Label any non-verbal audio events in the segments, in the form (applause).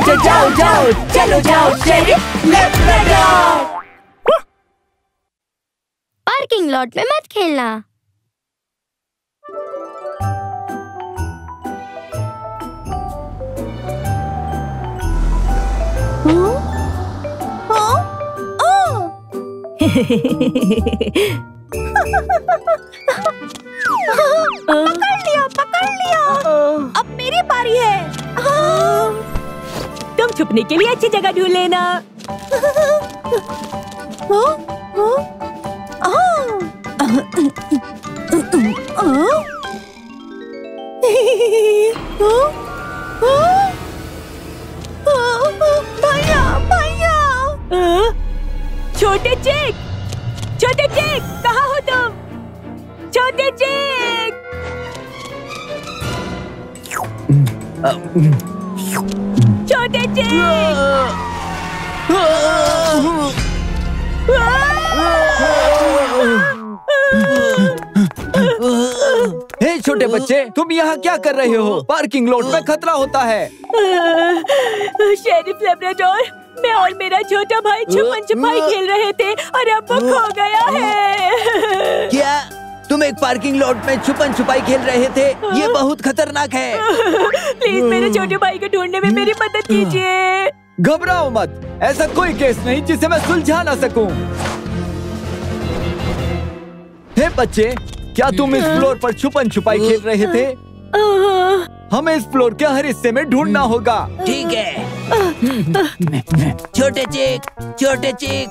जाओ जाओ जाओ चलो जाओ पार्किंग लॉट में मत खेलना। (laughs) पकड़ लिया पकड़ लिया। छुपने के लिए अच्छी जगह ढूंढ लेना छोटे चेक छोटे चेक कहाँ हो तुम छोटे चिक छोटे हे छोटे बच्चे तुम यहाँ क्या कर रहे हो? पार्किंग लॉट में खतरा होता है। शेरिफ लेब्राडोर मैं और मेरा छोटा भाई छुपन छुपाई खेल रहे थे और अब वो खो गया है। तुम एक पार्किंग लॉट में छुपन छुपाई खेल रहे थे। ये बहुत खतरनाक है। प्लीज़ मेरे छोटे भाई को ढूँढने में मेरी मदद कीजिए। घबराओ मत। ऐसा कोई केस नहीं जिसे मैं सुलझा ना सकूँ। हे बच्चे क्या तुम इस फ्लोर पर छुपन छुपाई खेल रहे थे? हमें इस फ्लोर के हर हिस्से में ढूंढना होगा। ठीक है। छोटे चेक छोटे चिक।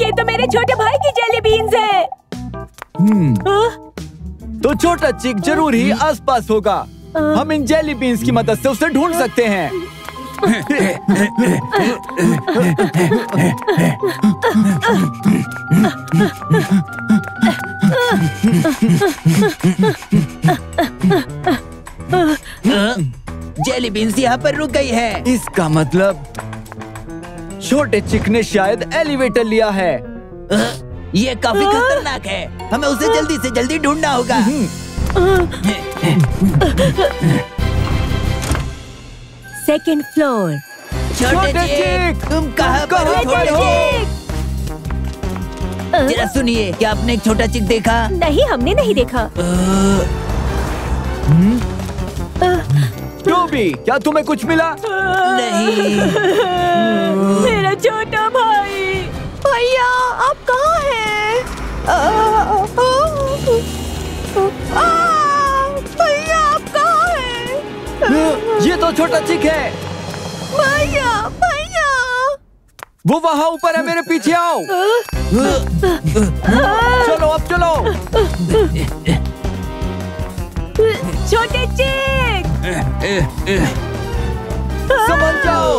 ये तो मेरे छोटे भाई की जेली बीन्स है? तो छोटा चिक ज़रूर ही आसपास होगा हम इन जेली बीन्स की मदद से उसे ढूंढ सकते हैं जेली बीन्स यहाँ पर रुक गई है। इसका मतलब छोटे चिक ने शायद एलिवेटर लिया है। ये काफ़ी खतरनाक है। हमें उसे जल्दी से जल्दी ढूंढना होगा। सेकंड फ्लोर छोटे छोटे चिक चिक, तुम कहाँ पर हो? छोटे चिक। जरा सुनिए क्या आपने एक छोटा चिक देखा? नहीं हमने नहीं देखा। टोबी क्या तुम्हें कुछ मिला? नहीं। (laughs) मेरा छोटा भाई। भैया आप कहाँ हैं? भैया आप कहाँ हैं? (laughs) ये तो छोटा चिक है। भैया भैया। वो वहाँ ऊपर है मेरे पीछे आओ। (laughs) चलो अब चलो। छोटे चेक। समझ जाओ।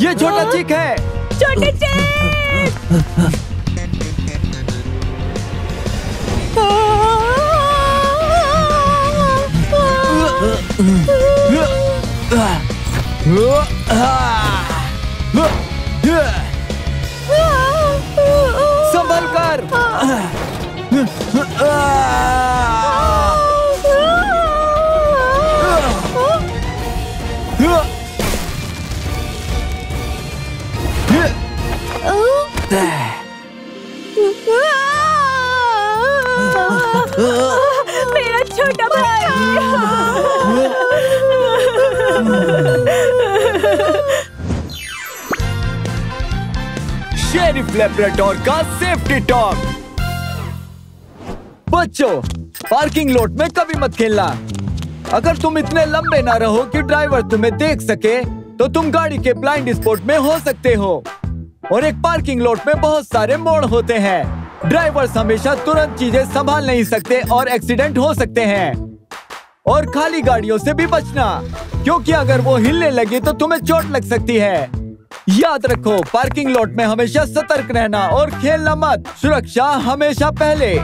ये छोटा चिक है। छोटे चिक संभल कर। मेरा छोटा शेरिफ लेब्राडोर का सेफ्टी टॉक बच्चों पार्किंग लॉट में कभी मत खेलना। अगर तुम इतने लंबे ना रहो कि ड्राइवर तुम्हें देख सके तो तुम गाड़ी के ब्लाइंड स्पॉट में हो सकते हो। और एक पार्किंग लॉट में बहुत सारे मोड़ होते हैं। ड्राइवर्स हमेशा तुरंत चीज़ें संभाल नहीं सकते और एक्सीडेंट हो सकते हैं। और खाली गाड़ियों से भी बचना, क्योंकि अगर वो हिलने लगे तो तुम्हें चोट लग सकती है। याद रखो, पार्किंग लॉट में हमेशा सतर्क रहना और खेलना मत। सुरक्षा हमेशा पहले।